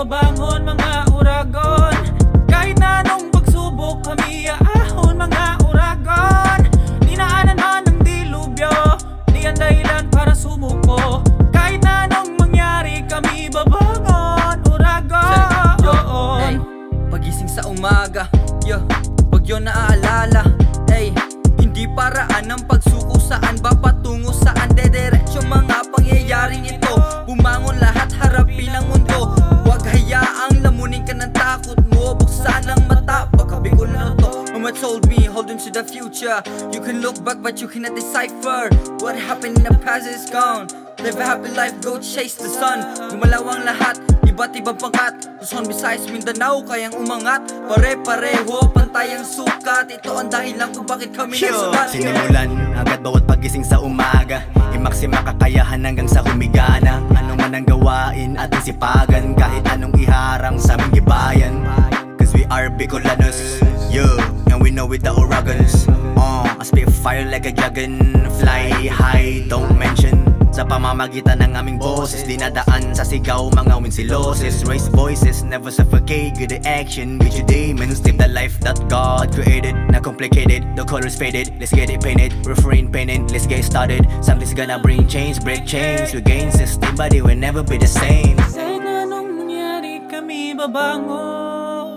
babangon mga uragon. Kahit na anong pagsubok kami aahon mga uragon. Dinaanan man ng dilubyo Di ang dahilan para sumuko. Kahit na anong mangyari kami babangon uragon. Ay, pagising sa umaga Yo, wag yun naaalala Ay, hindi paraan ng pagsuko Saan ba patungo saan Dediretso mga Mama told me, hold on to the future. You can look back but you cannot decipher What happened in the past is gone. Live a happy life, go chase the sun. Gumalaw ang lahat, iba't ibang pangkat Luzon, Visayas, Mindanao, kayang umangat. Pare-pareho, pantay ang sukat. Ito ang dahilan kung bakit kami nagsulat. Sinimulan agad bawat pagising sa umaga. Imaksima kakayahan hanggang sa humigana Ano man ang gawain ating sipagan Kahit anong iharang sa aming gibayan. Cause we are Bicolanos Yeah, and we know with the Oragons. Uh, I spit fire like a dragon. Fly high, don't mention. Sa pamamagitan ng aming boses Dinadaan sa sigaw, mga winsiloses Raise voices, never suffocate Good action, with your demons. Live the life that God created. Not complicated, the colors faded. Let's get it painted, refrain painted Let's get started. Something's gonna bring change, break chains. We gain system, but it will never be the same. Kahit na anong kami babangon.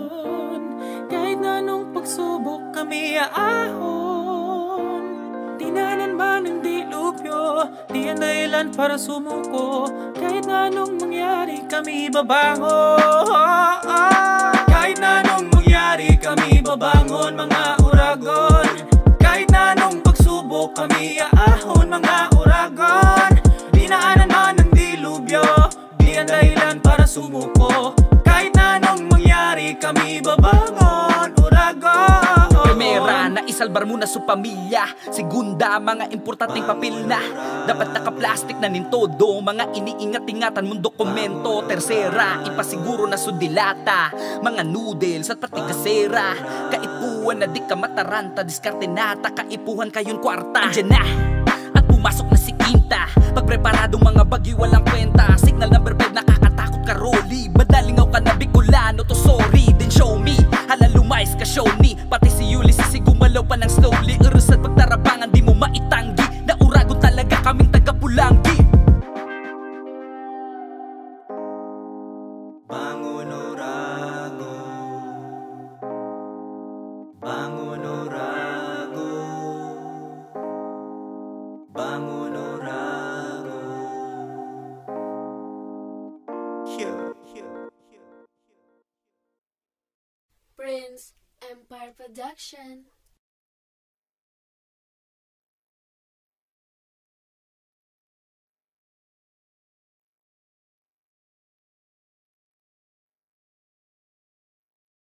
Kahit na anong pagsubok kami aahon Dinanan man ng dilubyo Di ang dahilan para sumuko. Kahit na anong mangyari kami babangon. Kahit na anong mangyari kami babangon mga uragon. Kahit na anong pagsubok kami aahon Isalbar mo na sa pamilya. Segunda, mga importanteng papel na. Dapat naka-plastic na nintodo Mga iniingat-ingatan mong dokumento. Tercera, ipasiguro na sudilata. Mga noodles at pati kasera. Kaipuan na di ka mataranta Diskarte nata, kaipuhan kayong kwarta. Andyan na, at pumasok na si Quinta Pagpreparadong mga bagyo walang kwenta. Signal number 5 nakakatakot ka Rolly maitanggi. Na uragon talaga kaming taga-pulanggi. Bangon Orago Bangon Orago Bangon Orago Yeah, yeah, yeah. Prince Empire Production.